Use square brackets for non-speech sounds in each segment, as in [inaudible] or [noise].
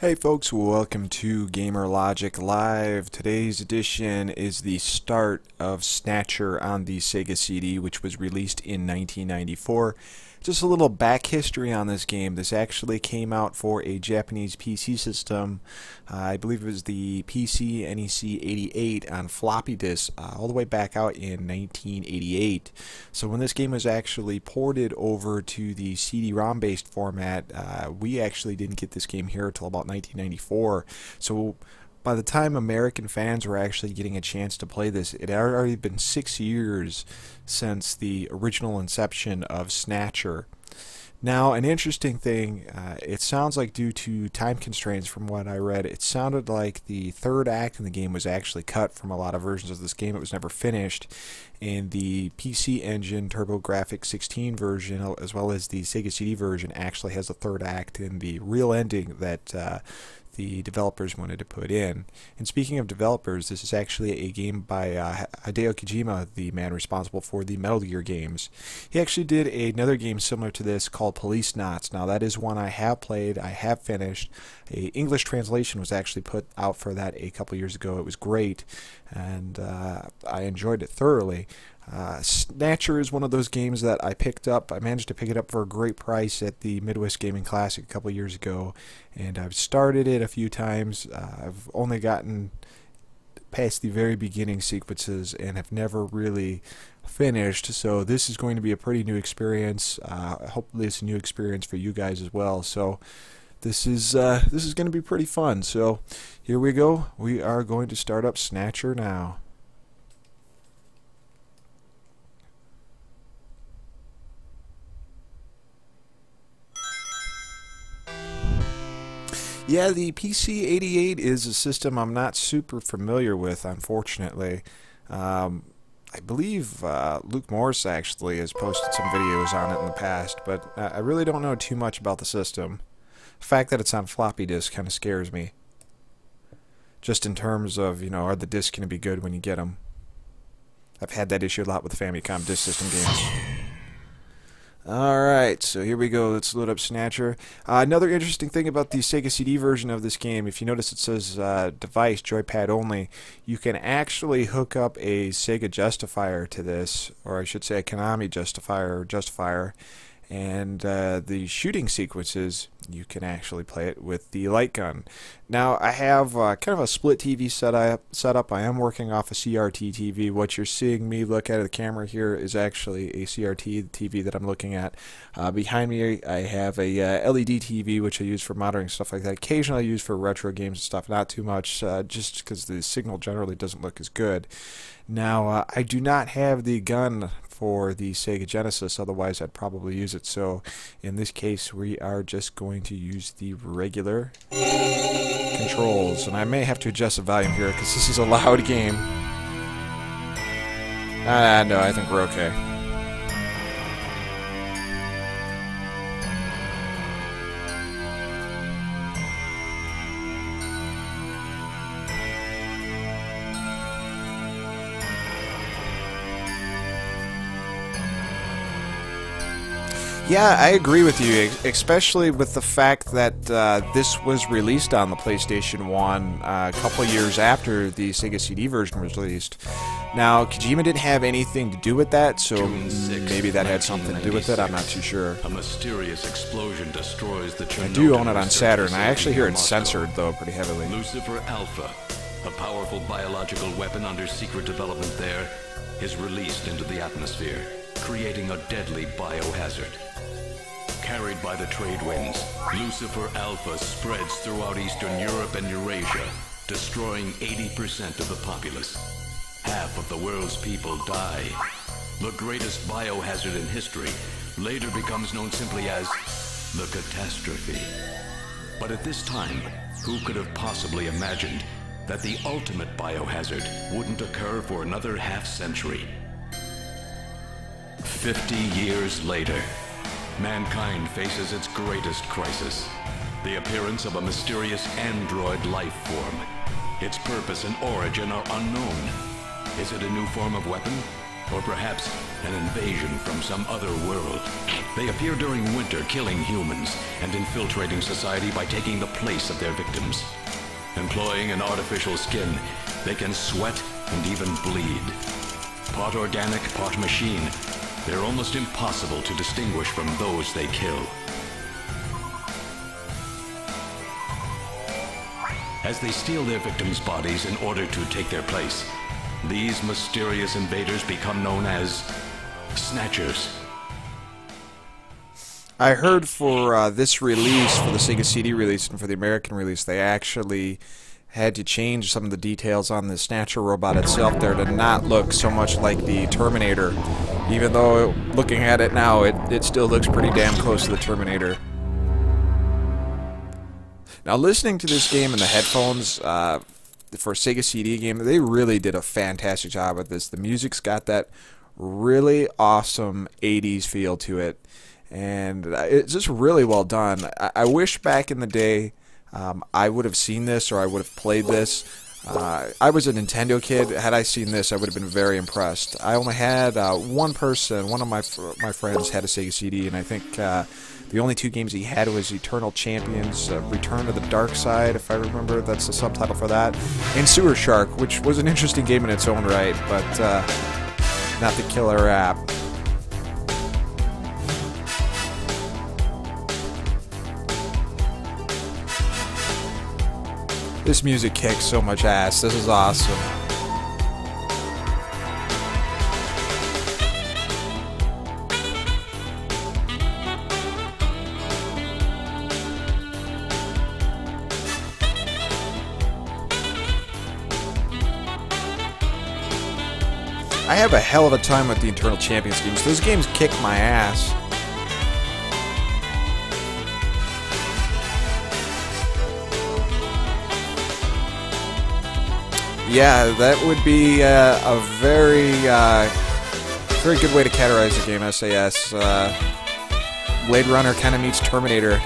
Hey folks, welcome to Gamer Logic Live. Today's edition is the start of Snatcher on the Sega CD, which was released in 1994. Just a little back history on this game. This actually came out for a Japanese PC system. Uh, I believe it was the PC NEC 88 on floppy disk uh, all the way back out in 1988. So when this game was actually ported over to the CD-ROM based format, uh, we actually didn't get this game here until about 1994. So by the time American fans were actually getting a chance to play this, it had already been six years since the original inception of Snatcher. Now, an interesting thing, uh, it sounds like due to time constraints from what I read, it sounded like the third act in the game was actually cut from a lot of versions of this game. It was never finished. And the PC Engine TurboGrafx 16 version, as well as the Sega CD version, actually has a third act in the real ending that uh, the developers wanted to put in. And speaking of developers, this is actually a game by uh, Hideo Kojima, the man responsible for the Metal Gear games. He actually did another game similar to this called Policenauts. Now that is one I have played, I have finished. A English translation was actually put out for that a couple years ago. It was great, and uh, I enjoyed it thoroughly. Uh, Snatcher is one of those games that I picked up. I managed to pick it up for a great price at the Midwest Gaming Classic a couple years ago, and I've started it a few times. Uh, I've only gotten past the very beginning sequences and have never really finished. So this is going to be a pretty new experience. Uh, hopefully, it's a new experience for you guys as well. So this is uh, this is going to be pretty fun. So here we go. We are going to start up Snatcher now. Yeah, the PC-88 is a system I'm not super familiar with, unfortunately. Um, I believe uh, Luke Morris actually has posted some videos on it in the past, but I really don't know too much about the system. The fact that it's on floppy disk kind of scares me. Just in terms of, you know, are the discs going to be good when you get them? I've had that issue a lot with Famicom disk system games. Alright, so here we go. Let's load up Snatcher. Uh, another interesting thing about the Sega CD version of this game, if you notice it says uh, device, joypad only, you can actually hook up a Sega Justifier to this, or I should say a Konami Justifier or Justifier, and uh, the shooting sequences you can actually play it with the light gun. Now I have uh, kind of a split TV setup. Setup. I am working off a CRT TV. What you're seeing me look at the camera here is actually a CRT TV that I'm looking at. Uh, behind me I have a uh, LED TV which I use for monitoring stuff like that. Occasionally I use for retro games and stuff. Not too much, uh, just because the signal generally doesn't look as good. Now uh, I do not have the gun for the Sega Genesis, otherwise I'd probably use it. So in this case, we are just going to use the regular controls. And I may have to adjust the volume here because this is a [laughs] loud game. Ah, no, I think we're okay. Yeah, I agree with you, especially with the fact that uh, this was released on the PlayStation 1 uh, a couple years after the Sega CD version was released. Now, Kojima didn't have anything to do with that, so 6, maybe that had something to do with it. I'm not too sure. A mysterious explosion destroys the I do own it on Saturn. I actually hear it's censored, though, pretty heavily. Lucifer Alpha, a powerful biological weapon under secret development there, is released into the atmosphere, creating a deadly biohazard. Carried by the trade winds, Lucifer Alpha spreads throughout Eastern Europe and Eurasia, destroying 80% of the populace. Half of the world's people die. The greatest biohazard in history later becomes known simply as the catastrophe. But at this time, who could have possibly imagined that the ultimate biohazard wouldn't occur for another half century? 50 years later, mankind faces its greatest crisis. The appearance of a mysterious android life form. Its purpose and origin are unknown. Is it a new form of weapon? or perhaps an invasion from some other world. They appear during winter, killing humans and infiltrating society by taking the place of their victims. Employing an artificial skin, they can sweat and even bleed. Part organic, part machine, they're almost impossible to distinguish from those they kill. As they steal their victims' bodies in order to take their place, these mysterious invaders become known as Snatchers. I heard for uh, this release, for the Sega CD release and for the American release, they actually had to change some of the details on the Snatcher robot itself there to not look so much like the Terminator. Even though, looking at it now, it, it still looks pretty damn close to the Terminator. Now, listening to this game in the headphones uh, for Sega CD game, they really did a fantastic job with this. The music's got that really awesome 80s feel to it and it's just really well done. I, I wish back in the day um, I would have seen this or I would have played this. Uh, I was a Nintendo kid. Had I seen this, I would have been very impressed. I only had uh, one person, one of my my friends had a Sega CD, and I think uh, the only two games he had was Eternal Champions, uh, Return to the Dark Side, if I remember. That's the subtitle for that, and Sewer Shark, which was an interesting game in its own right, but uh, not the killer app. This music kicks so much ass. This is awesome. I have a hell of a time with the Eternal Champions games. Those games kick my ass. Yeah, that would be uh, a very, uh, very good way to categorize the game, SAS. Uh, Blade Runner kind of meets Terminator.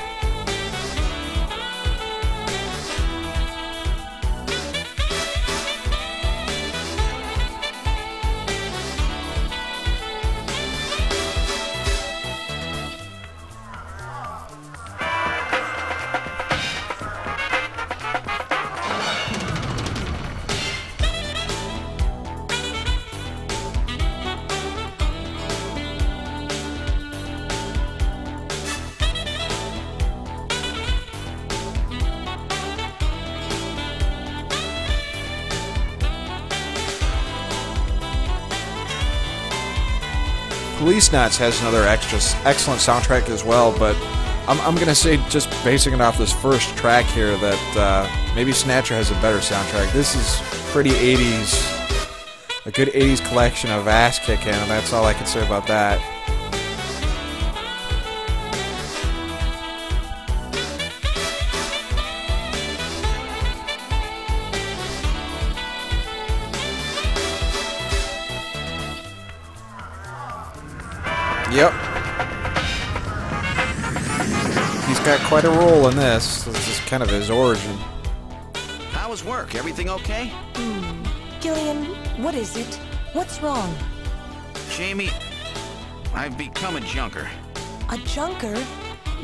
Policenauts has another extra excellent soundtrack as well, but I'm, I'm gonna say just basing it off this first track here that uh, maybe Snatcher has a better soundtrack. This is pretty 80s, a good 80s collection of ass kicking, and that's all I can say about that. Got quite a role in this. This is kind of his origin. How was work? Everything okay? Hmm. Gillian, what is it? What's wrong? Jamie, I've become a junker. A junker?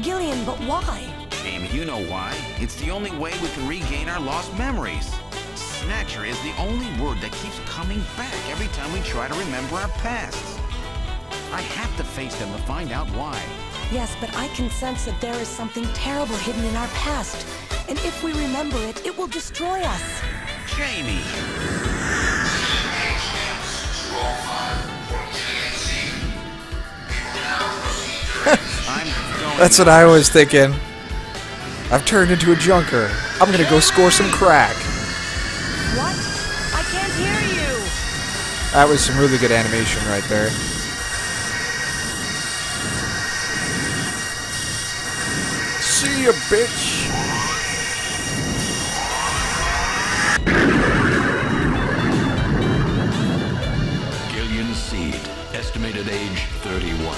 Gillian, but why? Jamie, you know why. It's the only way we can regain our lost memories. Snatcher is the only word that keeps coming back every time we try to remember our pasts. I have to face them to find out why. Yes, but I can sense that there is something terrible hidden in our past. And if we remember it, it will destroy us. Jamie! [laughs] That's what I was thinking. I've turned into a junker. I'm gonna go score some crack. What? I can't hear you! That was some really good animation right there. Bitch! Gillian Seed, estimated age 31.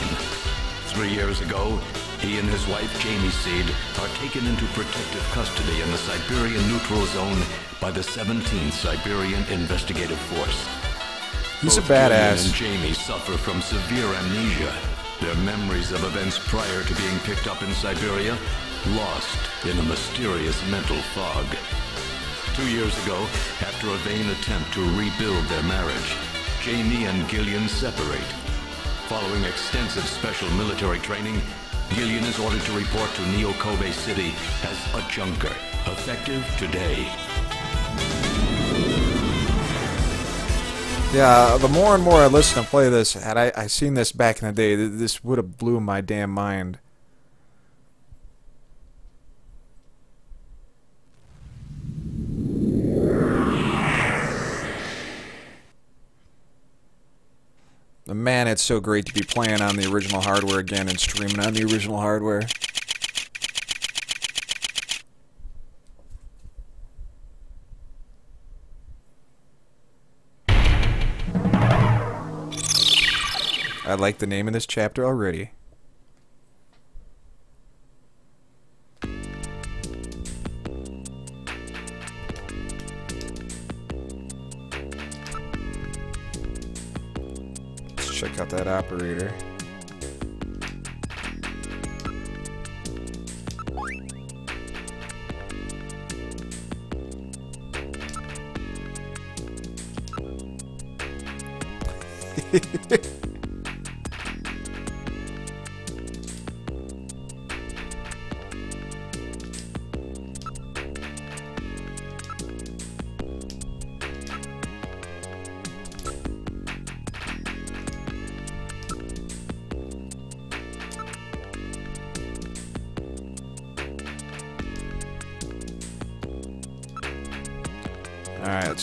Three years ago, he and his wife Jamie Seed are taken into protective custody in the Siberian Neutral Zone by the 17th Siberian Investigative Force. He's Both a badass. Gillian and Jamie suffer from severe amnesia. Their memories of events prior to being picked up in Siberia lost in a mysterious mental fog. Two years ago, after a vain attempt to rebuild their marriage, Jamie and Gillian separate. Following extensive special military training, Gillian is ordered to report to Neo Kobe City as a junker, effective today. Yeah, the more and more I listen and play this, had I, I seen this back in the day, this would have blew my damn mind. Man, it's so great to be playing on the original hardware again and streaming on the original hardware. I like the name of this chapter already. Operator. [laughs]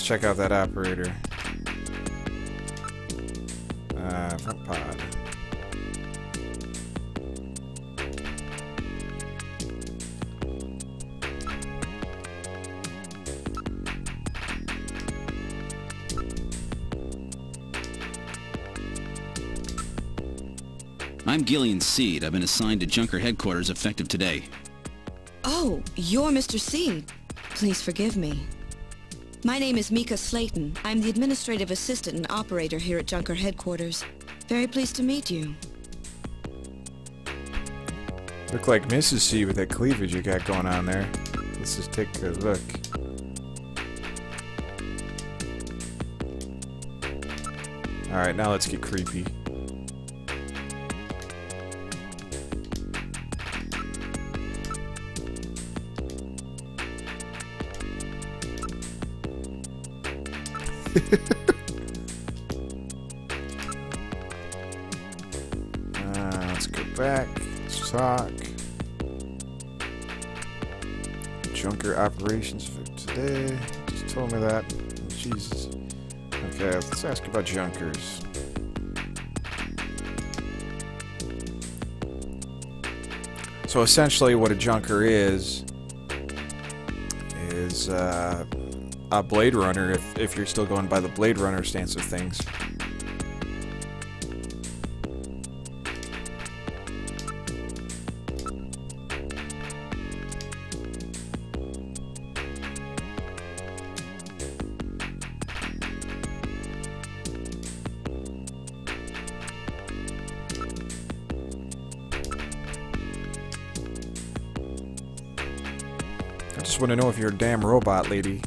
check out that operator. Uh, front pod. I'm Gillian Seed. I've been assigned to Junker headquarters effective today. Oh, you're Mr. Seed. Please forgive me. My name is Mika Slayton. I'm the administrative assistant and operator here at Junker headquarters. Very pleased to meet you. Look like Mrs. C with that cleavage you got going on there. Let's just take a look. Alright, now let's get creepy. Let's go back. Talk. Junker operations for today. Just told me that. Jesus. Okay, let's ask about junkers. So essentially, what a junker is is uh, a Blade Runner. If if you're still going by the Blade Runner stance of things. Just want to know if you're a damn robot, lady.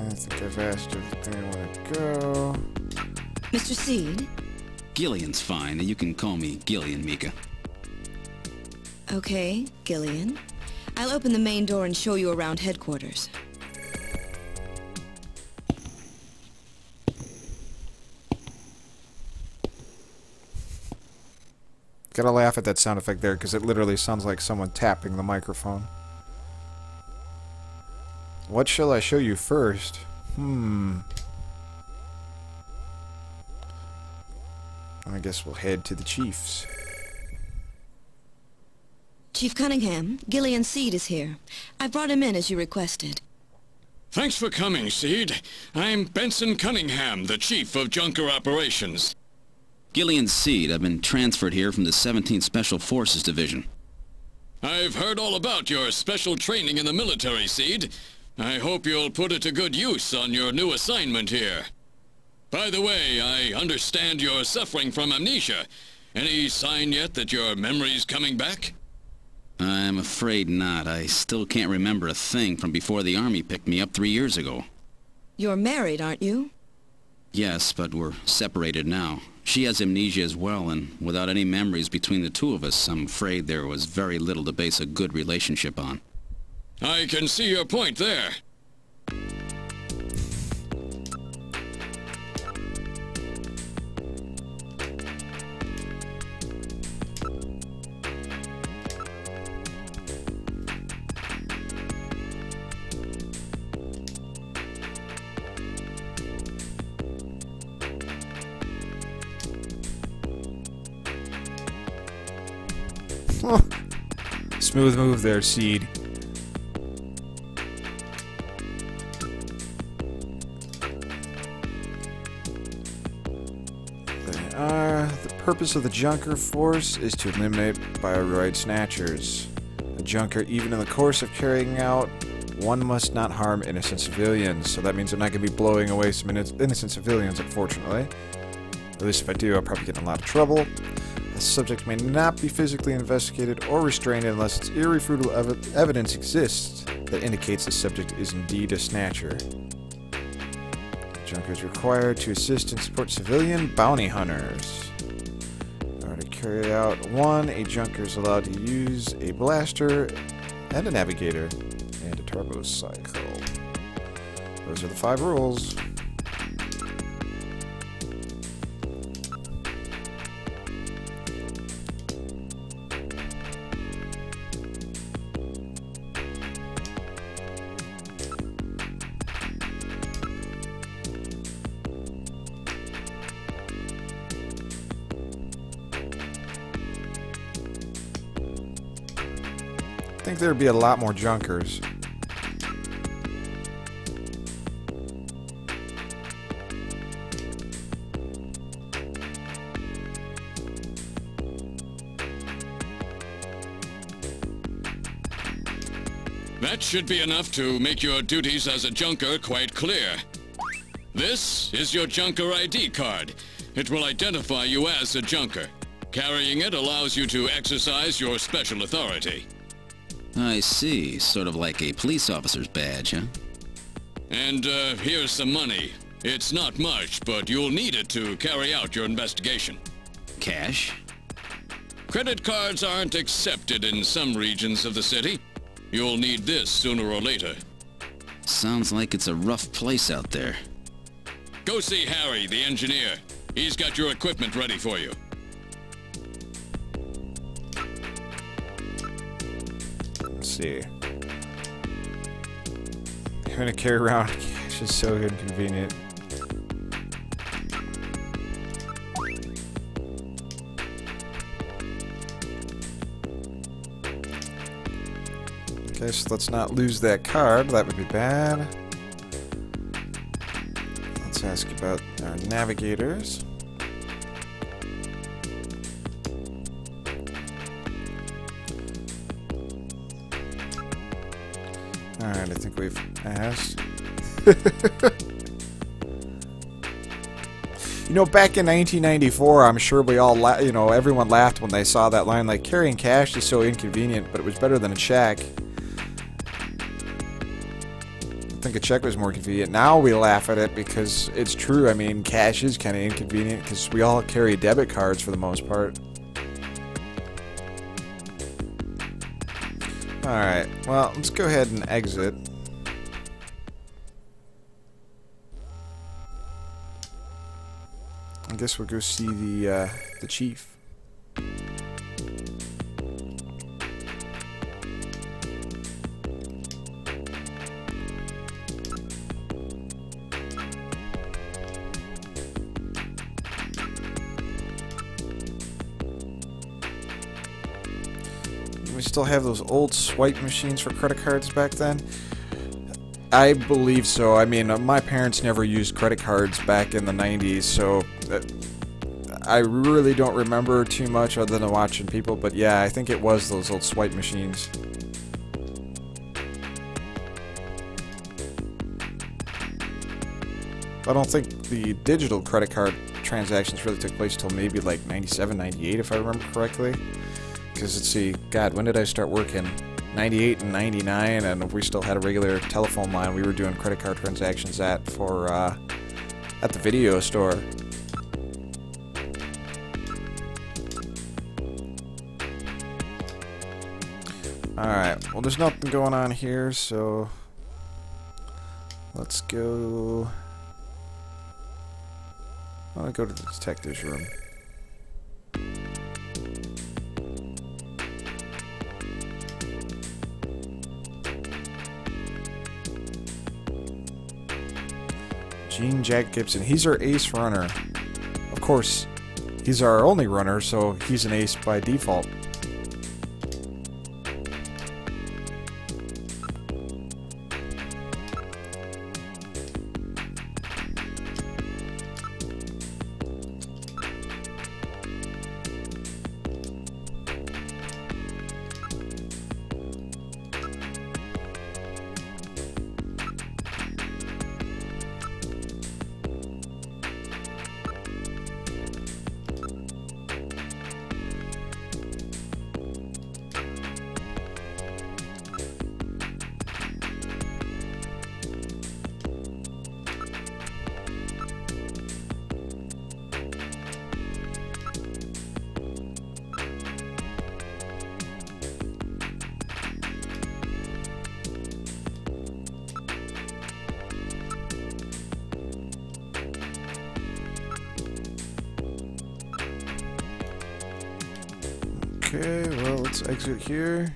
I think I've asked everything I want to go. Mr. Seed? Gillian's fine, and you can call me Gillian, Mika. Okay, Gillian. I'll open the main door and show you around headquarters. Gotta laugh at that sound effect there because it literally sounds like someone tapping the microphone. What shall I show you first? Hmm. I guess we'll head to the Chiefs. Chief Cunningham, Gillian Seed is here. I brought him in as you requested. Thanks for coming, Seed. I'm Benson Cunningham, the Chief of Junker Operations. Gillian Seed. I've been transferred here from the 17th Special Forces Division. I've heard all about your special training in the military, Seed. I hope you'll put it to good use on your new assignment here. By the way, I understand you're suffering from amnesia. Any sign yet that your memory's coming back? I'm afraid not. I still can't remember a thing from before the Army picked me up three years ago. You're married, aren't you? Yes, but we're separated now. She has amnesia as well, and without any memories between the two of us, I'm afraid there was very little to base a good relationship on. I can see your point there. Smooth move there, Seed. Uh, the purpose of the Junker Force is to eliminate bioroid snatchers. The Junker, even in the course of carrying out, one must not harm innocent civilians. So that means I'm not going to be blowing away some innocent civilians, unfortunately. At least if I do, I'll probably get in a lot of trouble. The subject may not be physically investigated or restrained unless its irrefutable ev evidence exists that indicates the subject is indeed a snatcher. The junker is required to assist and support civilian bounty hunters. To carry out one, a junker is allowed to use a blaster and a navigator and a turbo cycle. Those are the five rules. Think there'd be a lot more junkers. That should be enough to make your duties as a junker quite clear. This is your junker ID card. It will identify you as a junker. Carrying it allows you to exercise your special authority. I see. Sort of like a police officer's badge, huh? And uh, here's some money. It's not much, but you'll need it to carry out your investigation. Cash? Credit cards aren't accepted in some regions of the city. You'll need this sooner or later. Sounds like it's a rough place out there. Go see Harry, the engineer. He's got your equipment ready for you. See. Having to carry around [laughs] cash is so inconvenient. Okay, so let's not lose that card. That would be bad. Let's ask about our navigators. We've asked. you know, back in 1994, I'm sure we all, la you know, everyone laughed when they saw that line, like, carrying cash is so inconvenient, but it was better than a check. I think a check was more convenient. Now we laugh at it because it's true. I mean, cash is kind of inconvenient because we all carry debit cards for the most part. Alright, well, let's go ahead and exit. I guess we'll go see the, uh, the chief. We still have those old swipe machines for credit cards back then. I believe so. I mean, uh, my parents never used credit cards back in the 90s, so I really don't remember too much other than watching people, but yeah, I think it was those old swipe machines. I don't think the digital credit card transactions really took place till maybe like 97, 98 if I remember correctly. Because let's see, God, when did I start working? 98 and 99, and we still had a regular telephone line we were doing credit card transactions at for uh, at the video store. Well there's nothing going on here, so let's go... I'm gonna go to the detective's room. Jean-Jack Gibson. He's our ace runner. Of course, he's our only runner, so he's an ace by default. Okay, well, let's exit here.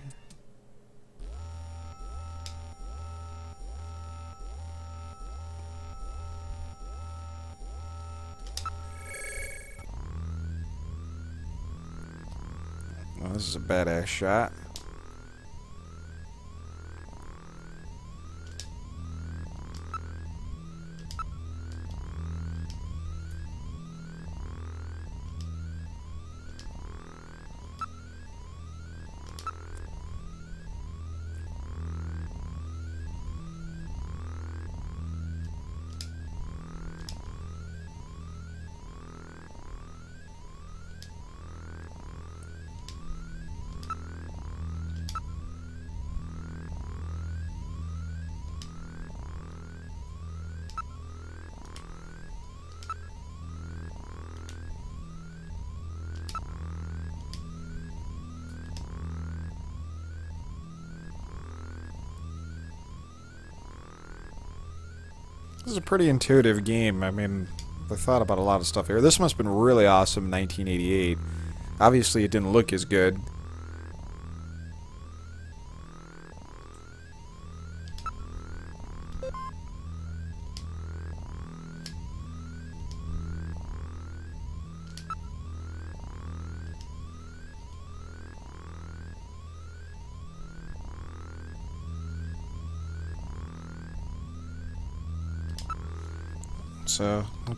Well, this is a badass shot. Is a pretty intuitive game. I mean, I thought about a lot of stuff here. This must have been really awesome in 1988. Obviously, it didn't look as good.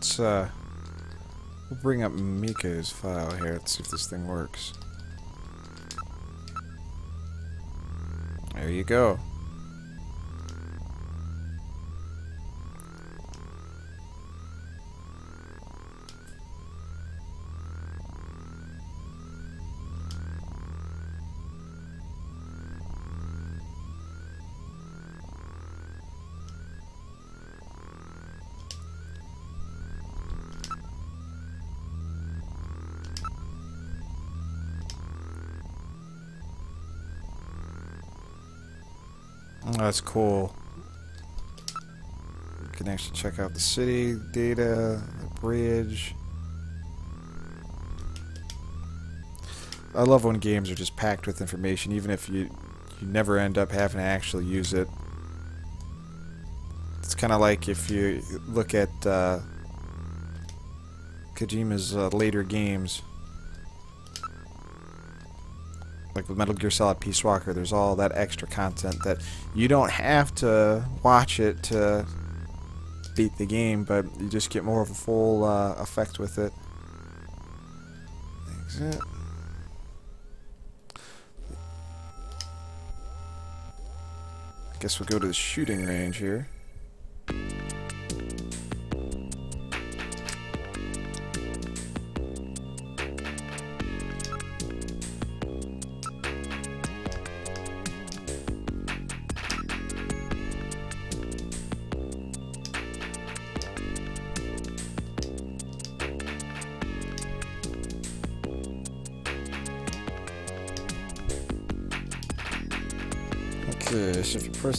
Let's, uh, we'll bring up Mika's file here. Let's see if this thing works. There you go. Oh, that's cool. You can actually check out the city data, the bridge. I love when games are just packed with information, even if you you never end up having to actually use it. It's kind of like if you look at uh, Kojima's uh, later games like with Metal Gear Solid Peace Walker, there's all that extra content that you don't have to watch it to beat the game, but you just get more of a full uh, effect with it. Exit. I guess we'll go to the shooting range here.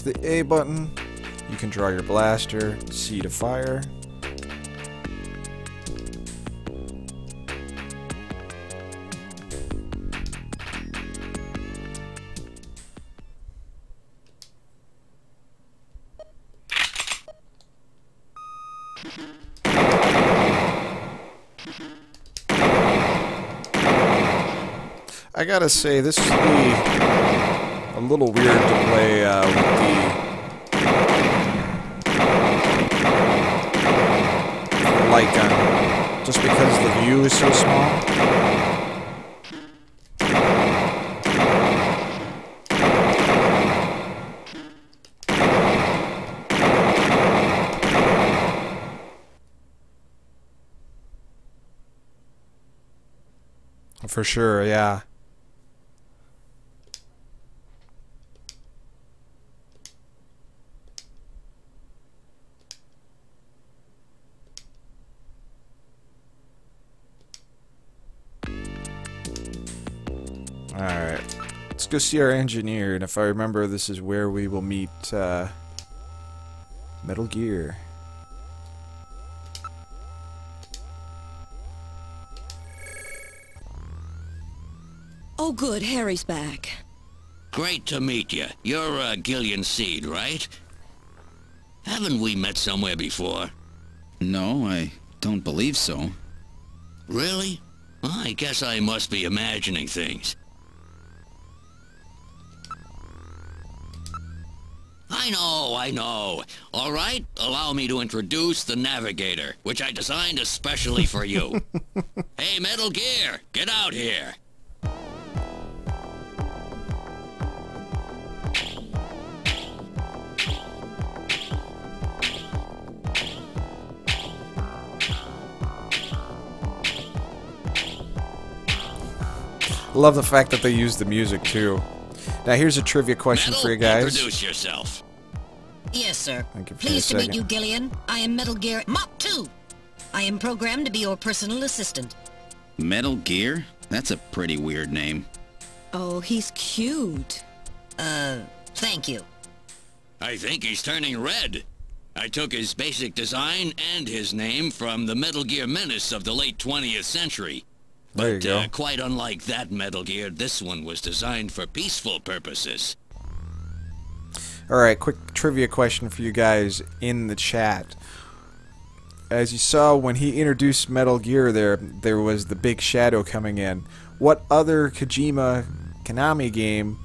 The A button, you can draw your blaster, C to fire. I gotta say, this is the a little weird to play uh, with the light gun, just because the view is so small. For sure, yeah. Go see our engineer, and if I remember, this is where we will meet uh, Metal Gear. Oh, good. Harry's back. Great to meet you. You're uh, Gillian Seed, right? Haven't we met somewhere before? No, I don't believe so. Really? Well, I guess I must be imagining things. I know, I know. All right, allow me to introduce the Navigator, which I designed especially for you. [laughs] hey, Metal Gear, get out here. Love the fact that they use the music too. Now here's a trivia question Metal, for you guys. introduce yourself. Yes, sir. Thank you for Pleased a to meet you, Gillian. I am Metal Gear Mach 2. I am programmed to be your personal assistant. Metal Gear? That's a pretty weird name. Oh, he's cute. Uh, thank you. I think he's turning red. I took his basic design and his name from the Metal Gear Menace of the late 20th century. But uh, quite unlike that Metal Gear, this one was designed for peaceful purposes. Alright, quick trivia question for you guys in the chat. As you saw when he introduced Metal Gear there, there was the big shadow coming in. What other Kojima Konami game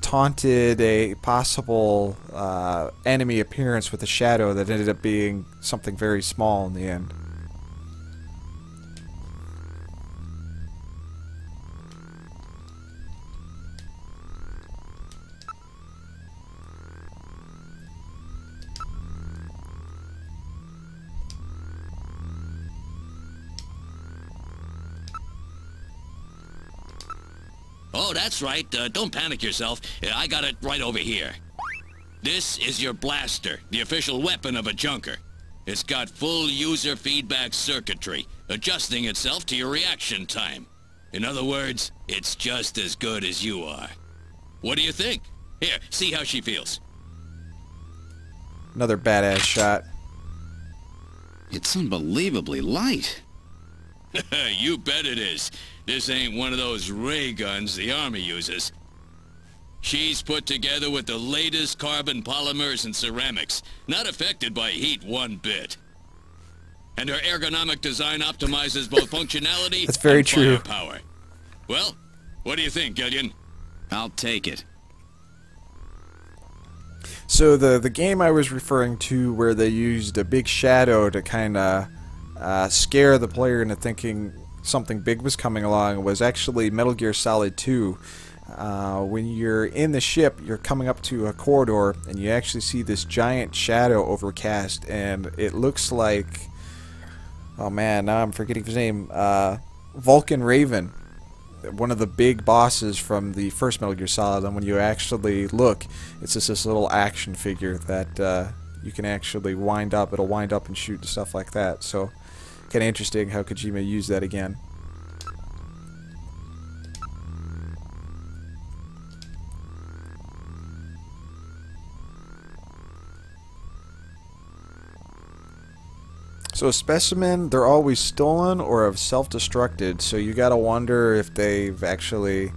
taunted a possible uh, enemy appearance with a shadow that ended up being something very small in the end? Oh, that's right. Uh, don't panic yourself. Uh, I got it right over here. This is your blaster, the official weapon of a junker. It's got full user feedback circuitry, adjusting itself to your reaction time. In other words, it's just as good as you are. What do you think? Here, see how she feels. Another badass shot. It's unbelievably light. [laughs] you bet it is. This ain't one of those ray guns the Army uses. She's put together with the latest carbon polymers and ceramics, not affected by heat one bit. And her ergonomic design optimizes both functionality That's very and true. firepower. Well, what do you think, Gillian? I'll take it. So the the game I was referring to, where they used a big shadow to kind of uh, scare the player into thinking something big was coming along was actually Metal Gear Solid 2. Uh, when you're in the ship, you're coming up to a corridor, and you actually see this giant shadow overcast, and it looks like, oh man, now I'm forgetting his name, uh, Vulcan Raven, one of the big bosses from the first Metal Gear Solid. And when you actually look, it's just this little action figure that uh, you can actually wind up. It'll wind up and shoot and stuff like that. So, kind of interesting how Kojima used that again. So a specimen, they're always stolen or have self-destructed, so you gotta wonder if they've actually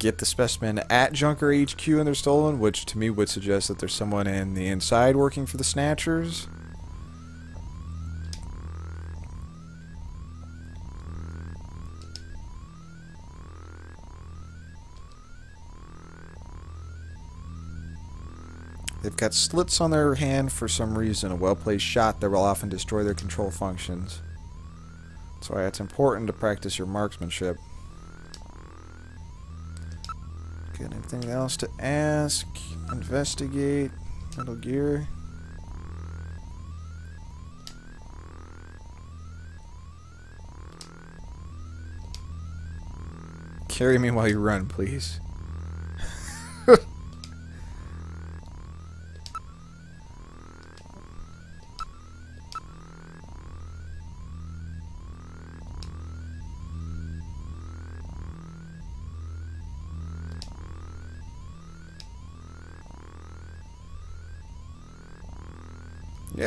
get the specimen at Junker HQ and they're stolen, which to me would suggest that there's someone in the inside working for the Snatchers. They've got slits on their hand for some reason, a well-placed shot that will often destroy their control functions. That's why it's important to practice your marksmanship. Got anything else to ask? Investigate? Metal Gear? Carry me while you run, please.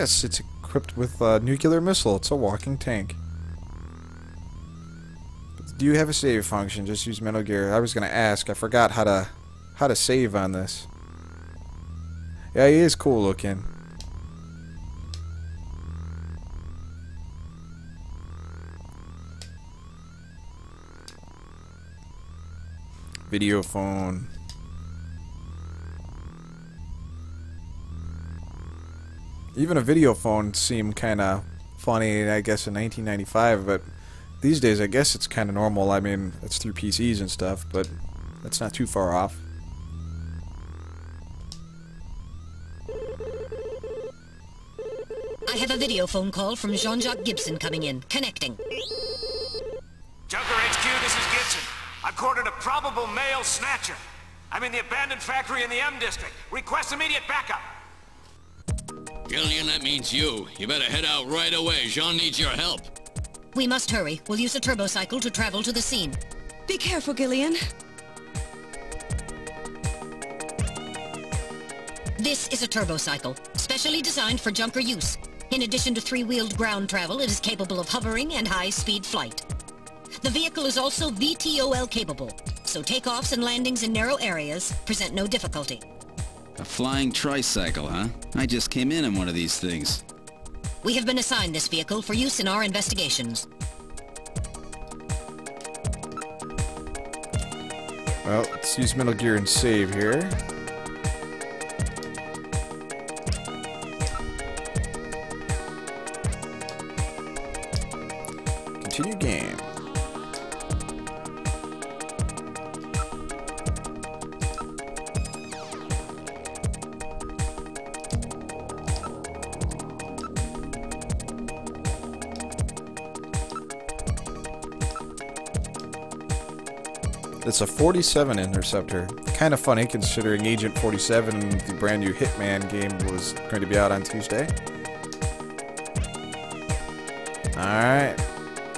Yes, it's equipped with a nuclear missile. It's a walking tank. Do you have a save function? Just use Metal Gear. I was gonna ask. I forgot how to how to save on this. Yeah, he is cool looking. Video phone. Even a video phone seemed kind of funny, I guess, in 1995, but these days, I guess it's kind of normal. I mean, it's through PCs and stuff, but that's not too far off. I have a video phone call from Jean-Jack Gibson coming in. Connecting. Junker HQ, this is Gibson. I've cornered a probable male snatcher. I'm in the abandoned factory in the M District. Request immediate backup. Gillian, that means you. You better head out right away. Jean needs your help. We must hurry. We'll use a turbocycle to travel to the scene. Be careful, Gillian. This is a turbocycle, specially designed for junker use. In addition to three-wheeled ground travel, it is capable of hovering and high-speed flight. The vehicle is also VTOL capable, so takeoffs and landings in narrow areas present no difficulty. A flying tricycle, huh? I just came in on one of these things. We have been assigned this vehicle for use in our investigations. Well, let's use Metal Gear and save here. Continue game. It's a 47 interceptor. Kind of funny considering Agent 47, the brand new Hitman game, was going to be out on Tuesday. Alright,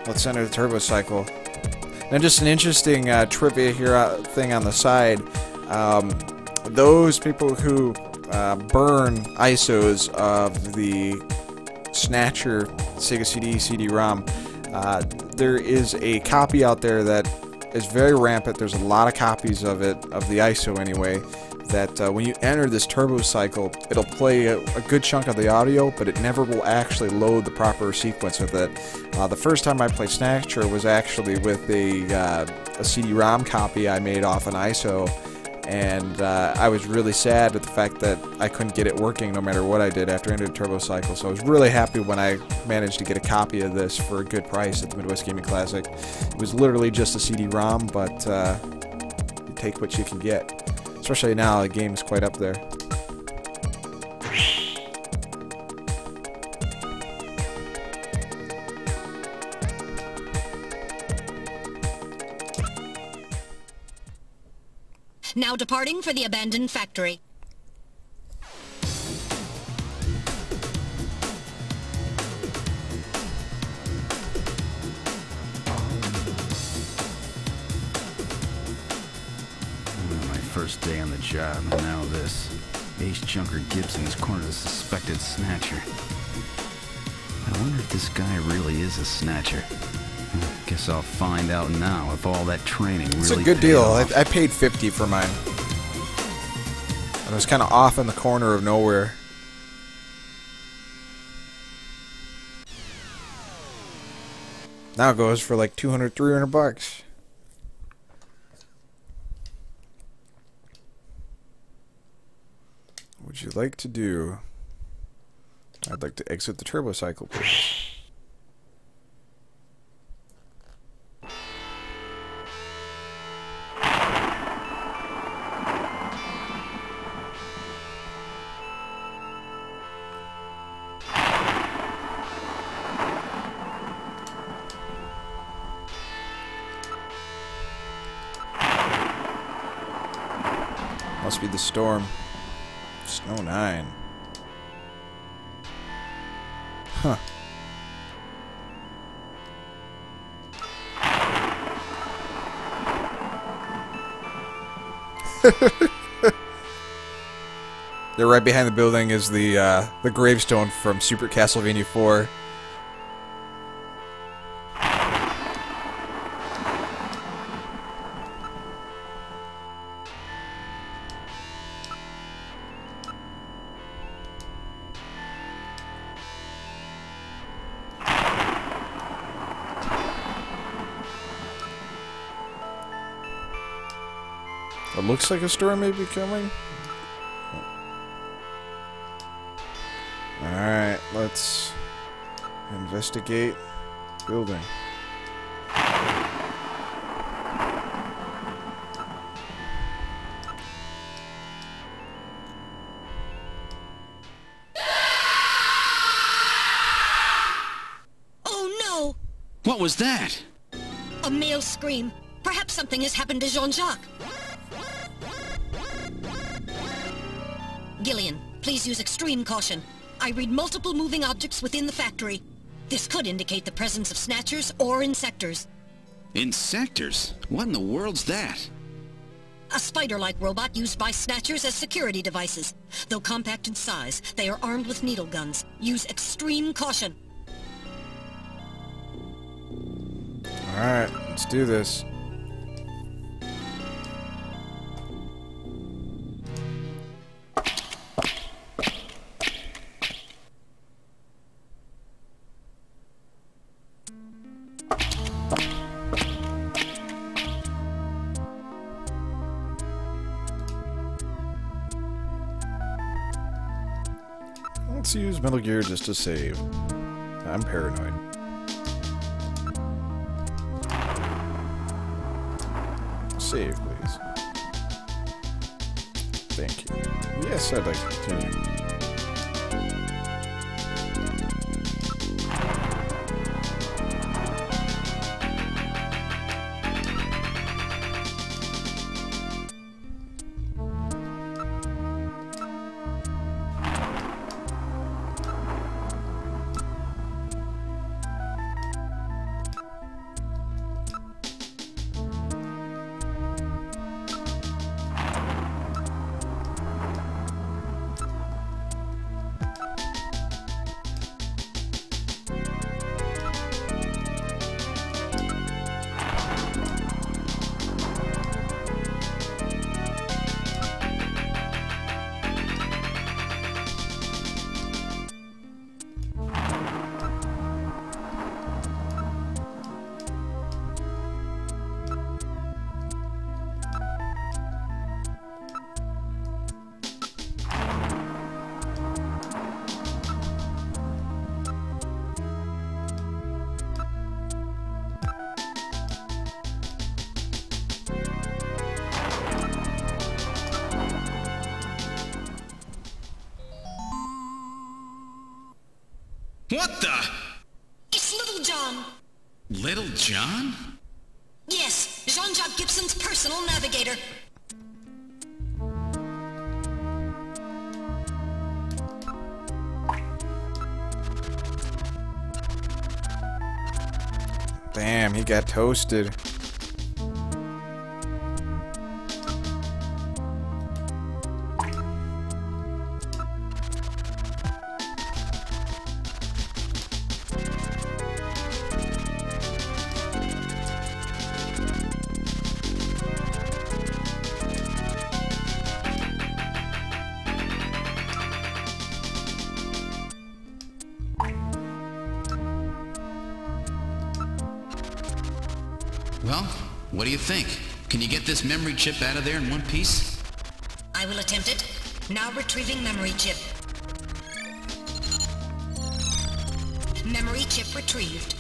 let's enter the turbo cycle. Now, just an interesting uh, trivia here uh, thing on the side. Um, those people who uh, burn ISOs of the Snatcher Sega CD CD-ROM, uh, there is a copy out there that is very rampant. There's a lot of copies of it, of the ISO anyway, that uh, when you enter this turbo cycle, it'll play a, a, good chunk of the audio, but it never will actually load the proper sequence with it. Uh, the first time I played Snatcher was actually with a, uh, a CD-ROM copy I made off an ISO, and uh, I was really sad at the fact that I couldn't get it working no matter what I did after I ended Turbo Cycle. So I was really happy when I managed to get a copy of this for a good price at the Midwest Gaming Classic. It was literally just a CD-ROM, but uh, take what you can get. Especially now, the game's quite up there. Now departing for the abandoned factory. My first day on the job, and now this. Ace Junker Gibson has cornered a suspected snatcher. I wonder if this guy really is a snatcher. Guess I'll find out now if all that training really It's a good deal. I. I paid 50 for mine. And it was kind of off in the corner of nowhere. Now it goes for like 200, 300 bucks. What would you like to do? I'd like to exit the turbo cycle, please. Right behind the building is the uh, the gravestone from Super Castlevania 4. It looks like a storm may be coming. Investigate building. Oh no! What was that? A male scream. Perhaps something has happened to Jean-Jack. Gillian, please use extreme caution. I read multiple moving objects within the factory. This could indicate the presence of snatchers or insectors. Insectors? What in the world's that? A spider-like robot used by snatchers as security devices. Though compact in size, they are armed with needle guns. Use extreme caution. Alright, let's do this. Gear just to save. I'm paranoid. Save, please. Thank you. Yes, I'd like to continue. What the? It's Little John. Little John? Yes, Jean-Jack Gibson's personal navigator. Damn, he got toasted. Chip out of there in one piece? I will attempt it. Now retrieving memory chip. Memory chip retrieved.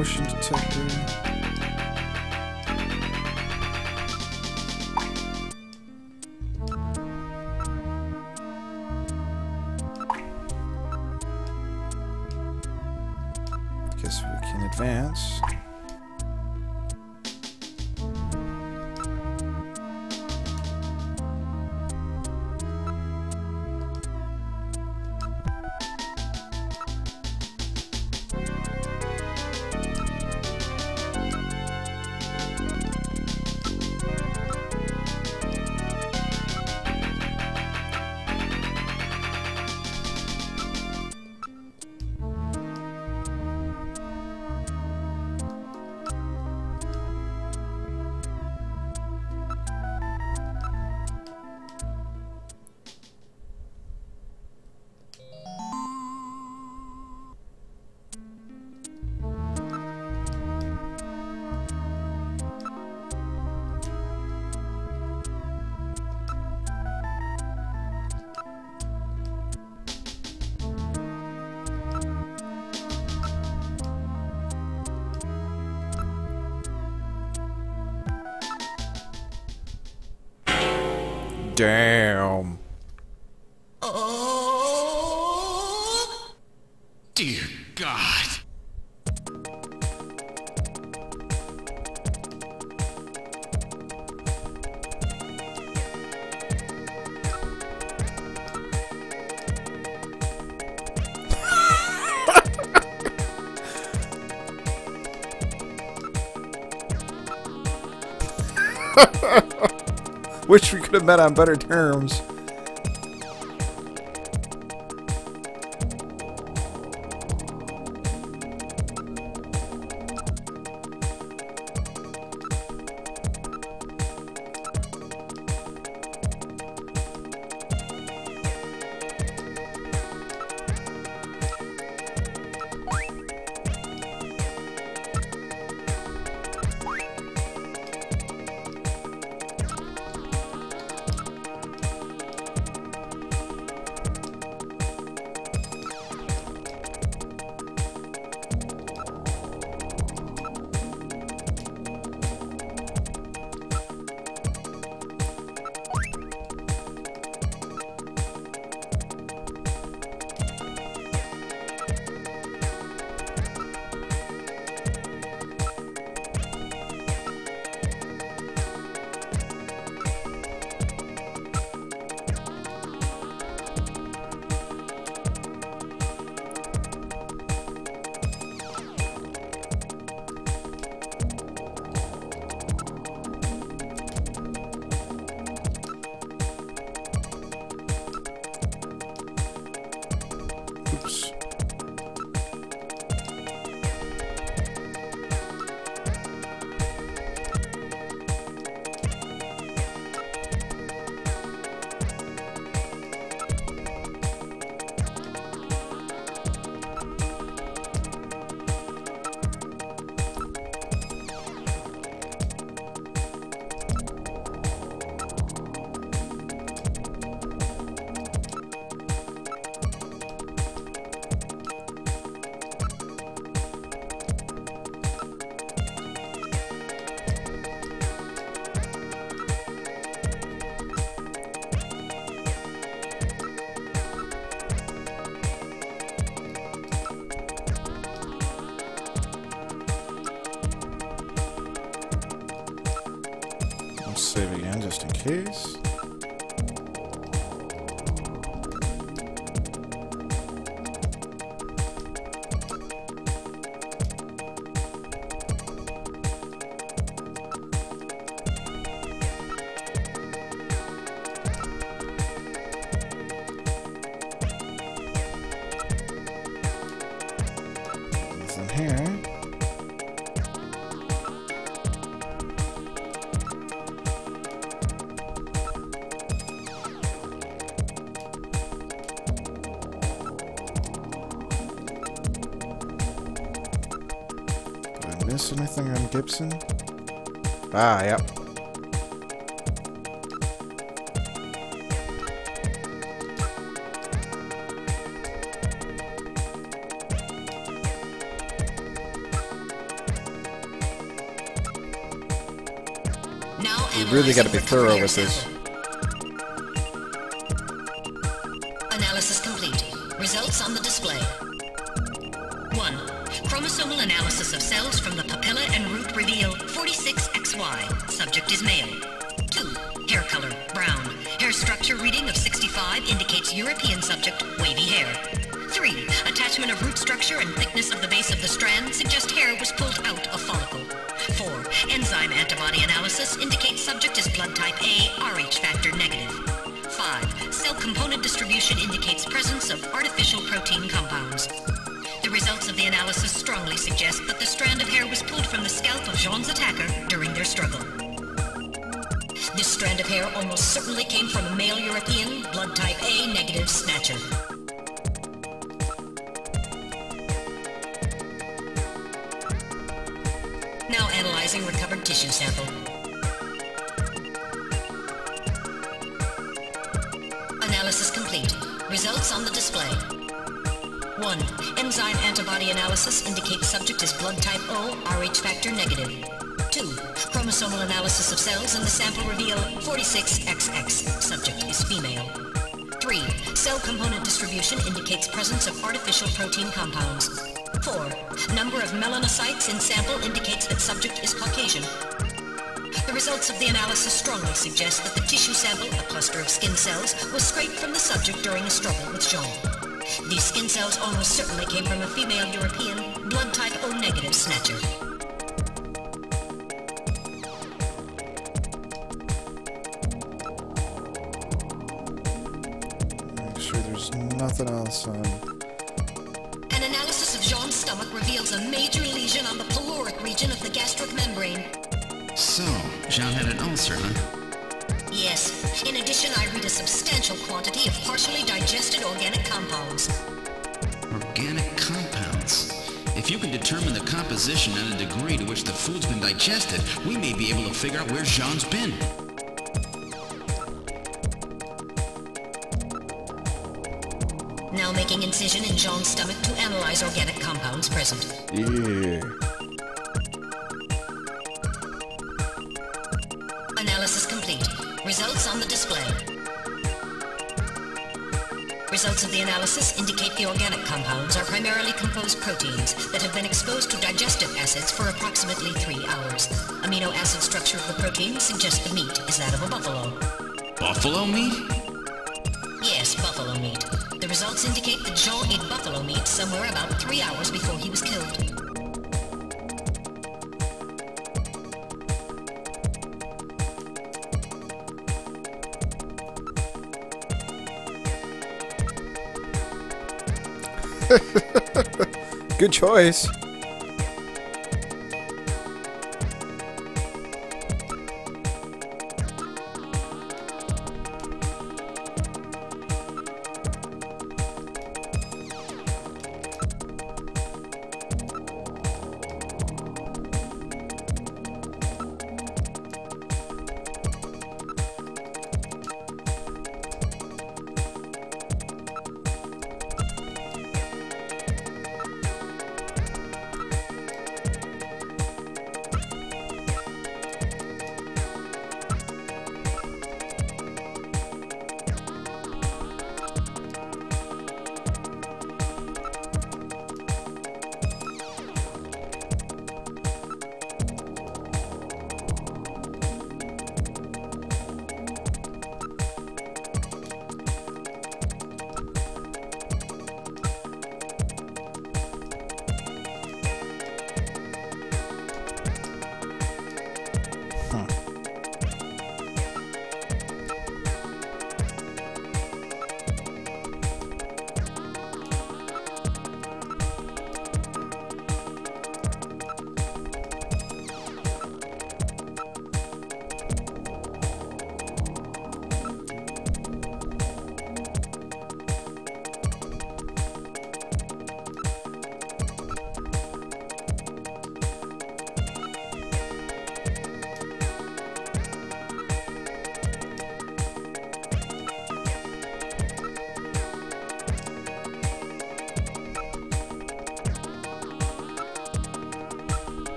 Motion detector. Wish we could have met on better terms. Did anything on Gibson? Ah, yep. Now We really got to be thorough with this. Strand of hair almost certainly came from a male European, blood type A negative snatcher. Now analyzing recovered tissue sample. Analysis complete. Results on the display. 1. Enzyme antibody analysis indicates subject is blood type O, Rh factor negative. 2. Chromosomal analysis of cells in the sample reveal 46XX. Subject is female. 3. Cell component distribution indicates presence of artificial protein compounds. 4. Number of melanocytes in sample indicates that subject is Caucasian. The results of the analysis strongly suggest that the tissue sample, a cluster of skin cells, was scraped from the subject during a struggle with Jean. These skin cells almost certainly came from a female European, blood type O negative snatcher. There's nothing else on. An analysis of Jean's stomach reveals a major lesion on the pyloric region of the gastric membrane. So, Jean had an ulcer, huh? Yes. In addition, I read a substantial quantity of partially digested organic compounds. Organic compounds. If you can determine the composition and the degree to which the food's been digested, we may be able to figure out where Jean's been. Making incision in Jean's stomach to analyze organic compounds present. Yeah. Analysis complete. Results on the display. Results of the analysis indicate the organic compounds are primarily composed proteins that have been exposed to digestive acids for approximately three hours. Amino acid structure of the protein suggests the meat is that of a buffalo. Buffalo meat? Yes, buffalo meat. Results indicate that Jean ate buffalo meat somewhere about three hours before he was killed. [laughs] Good choice.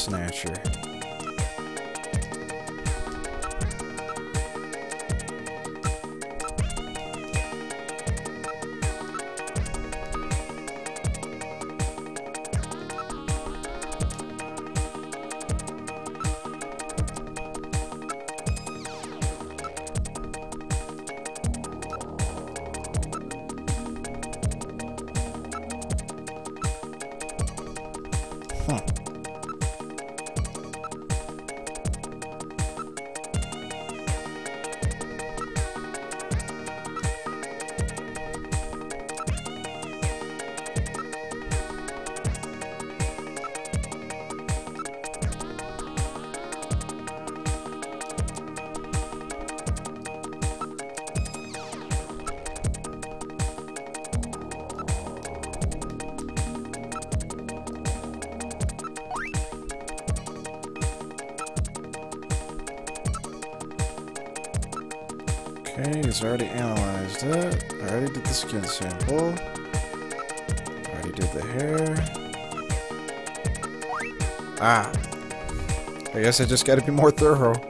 Snatcher? Okay, he's already analyzed it. Already did the skin sample. Already did the hair. Ah. I guess I just gotta be more thorough.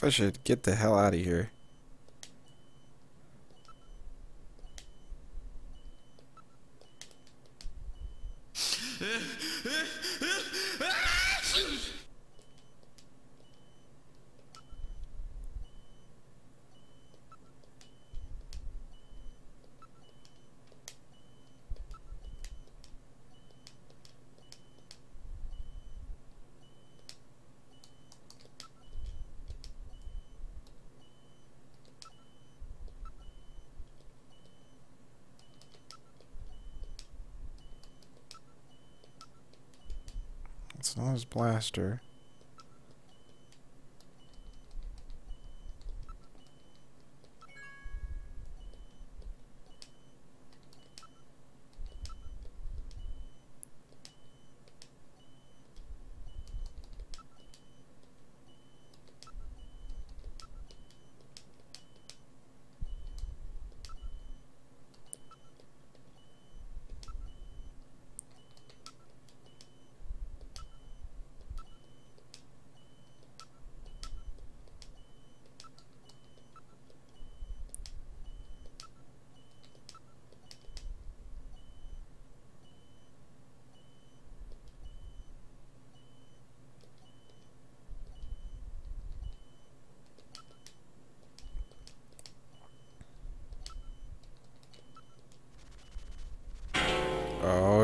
if I should get the hell out of here? It's not his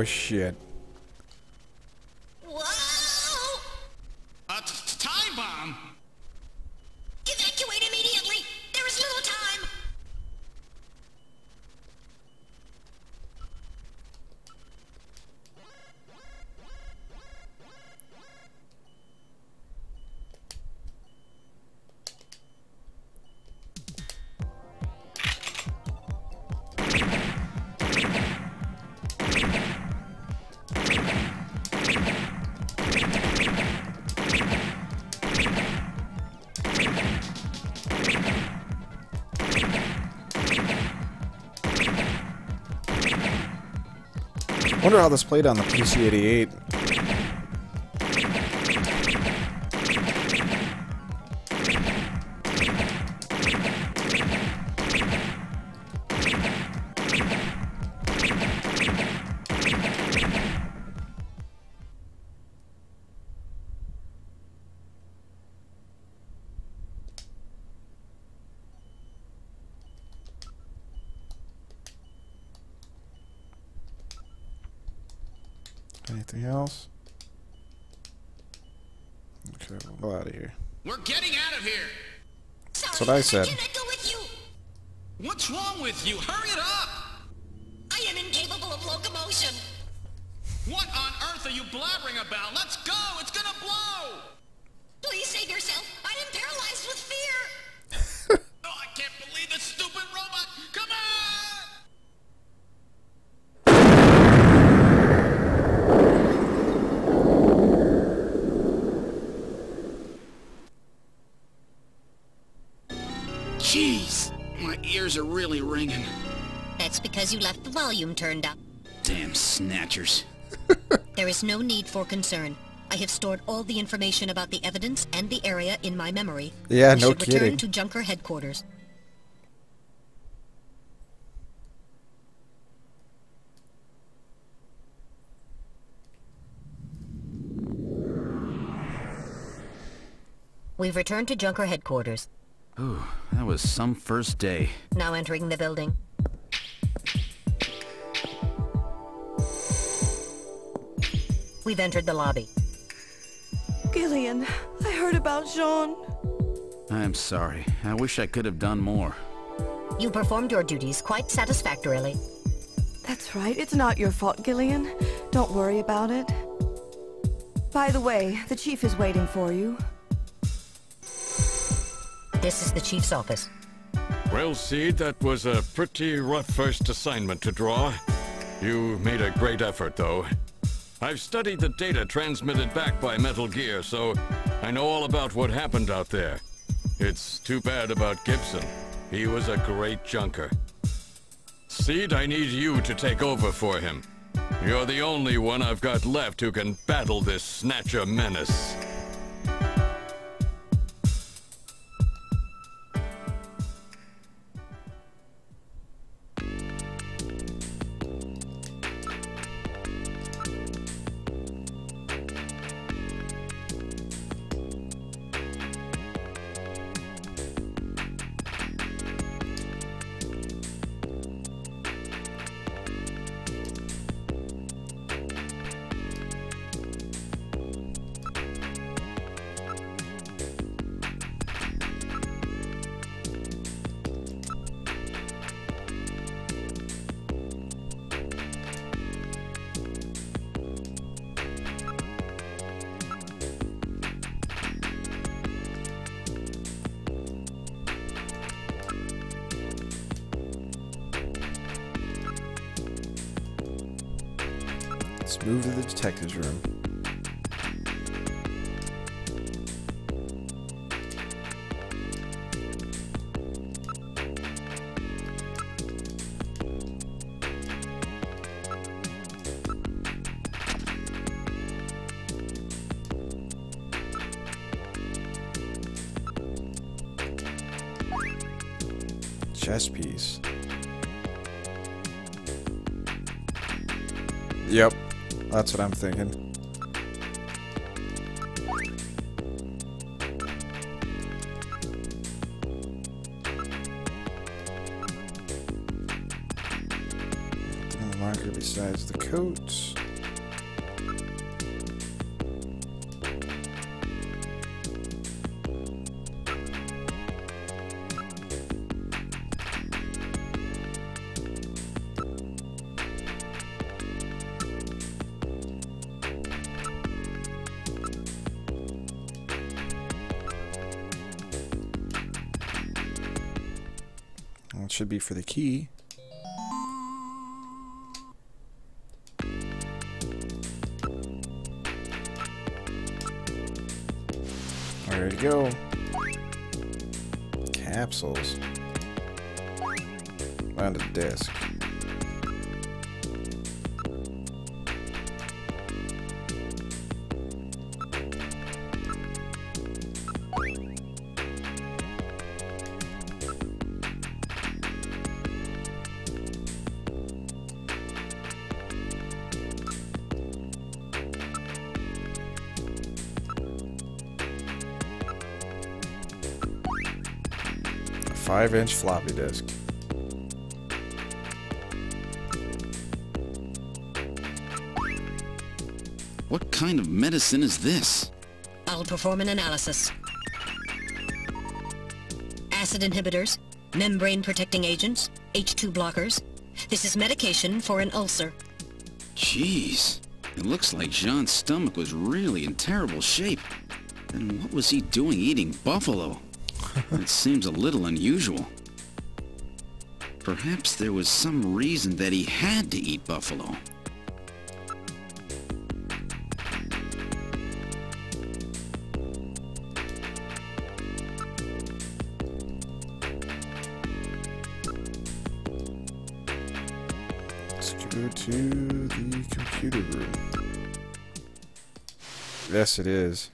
shit. Wonder how this played on the PC-88. What I said. Jeez, my ears are really ringing. That's because you left the volume turned up. Damn snatchers. [laughs] There is no need for concern. I have stored all the information about the evidence and the area in my memory. Yeah, we no should return to Junker headquarters. We've returned to Junker headquarters. Ooh, that was some first day. Now entering the building. We've entered the lobby. Gillian, I heard about Jean. I'm sorry. I wish I could have done more. You performed your duties quite satisfactorily. That's right, it's not your fault, Gillian. Don't worry about it. By the way, the chief is waiting for you. This is the chief's office. Well, Seed, that was a pretty rough first assignment to draw. You made a great effort, though. I've studied the data transmitted back by Metal Gear, so I know all about what happened out there. It's too bad about Gibson. He was a great junker. Seed, I need you to take over for him. You're the only one I've got left who can battle this Snatcher menace. Move to the detective's room. That's what I'm thinking. be for the key. All ready go. Capsules. Find a disc. 5-inch floppy disk. What kind of medicine is this? I'll perform an analysis. Acid inhibitors, membrane-protecting agents, H2 blockers. This is medication for an ulcer. Jeez. It looks like Jean's stomach was really in terrible shape. And what was he doing eating buffalo? It seems a little unusual. Perhaps there was some reason that he had to eat buffalo. Let's go to the computer room. Yes, it is.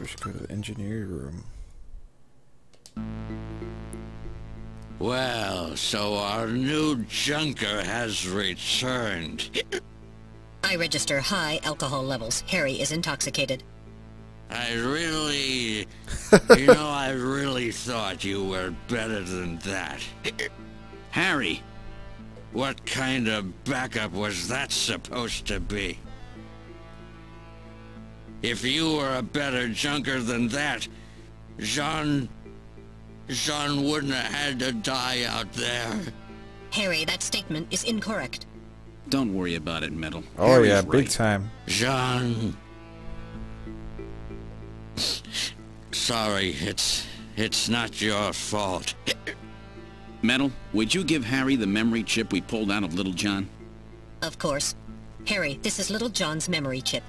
We should go to the engineer room. Well, so our new junker has returned. I register high alcohol levels. Harry is intoxicated. I really... you know, I really thought you were better than that. Harry! What kind of backup was that supposed to be? If you were a better junker than that, Jean... Jean wouldn't have had to die out there. Harry, that statement is incorrect. Don't worry about it, Metal. Oh Harry's yeah, right. big time. Jean... Sorry, it's... it's not your fault. Metal, would you give Harry the memory chip we pulled out of Little John? Of course. Harry, this is Little John's memory chip.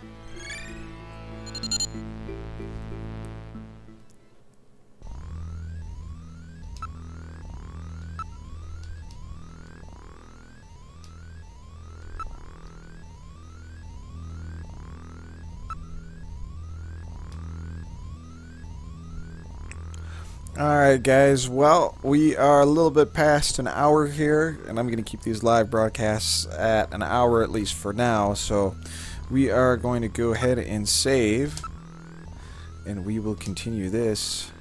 Alright guys, well, we are a little bit past an hour here, and I'm going to keep these live broadcasts at an hour at least for now, so we are going to go ahead and save, and we will continue this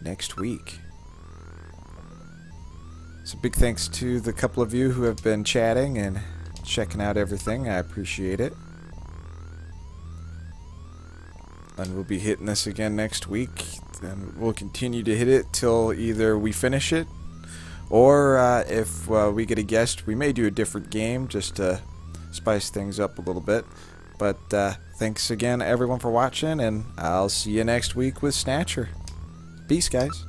next week. So big thanks to the couple of you who have been chatting and checking out everything, I appreciate it. And we'll be hitting this again next week. And we'll continue to hit it till either we finish it, or uh, if uh, we get a guest, we may do a different game just to spice things up a little bit. But uh, thanks again, everyone, for watching, and I'll see you next week with Snatcher. Peace, guys.